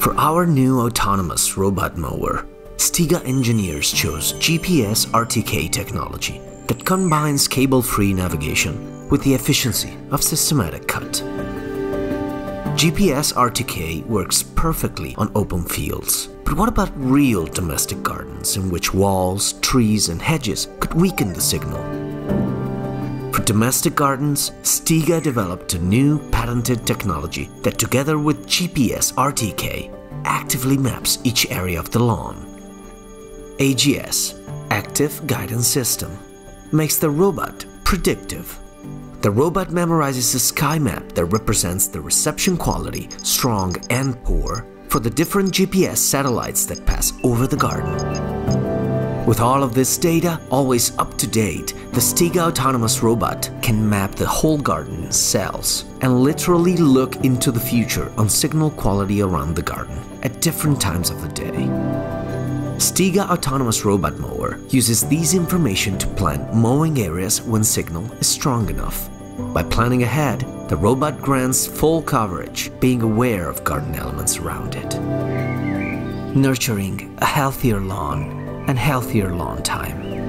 For our new autonomous robot mower, Stiga engineers chose GPS RTK technology that combines cable-free navigation with the efficiency of systematic cut. GPS RTK works perfectly on open fields. But what about real domestic gardens in which walls, trees, and hedges could weaken the signal? Domestic gardens, Stiga developed a new patented technology that, together with GPS RTK, actively maps each area of the lawn. AGS, Active Guidance System, makes the robot predictive the robot memorizes a sky map that represents the reception quality, strong and poor, for the different GPS satellites that pass over the garden. With all of this data always up to date, the Stiga autonomous robot can map the whole garden cells and literally look into the future on signal quality around the garden at different times of the day. Stiga Autonomous Robot Mower uses these information to plan mowing areas when signal is strong enough. By planning ahead, the robot grants full coverage, being aware of garden elements around it. Nurturing a healthier lawn and healthier lawn time.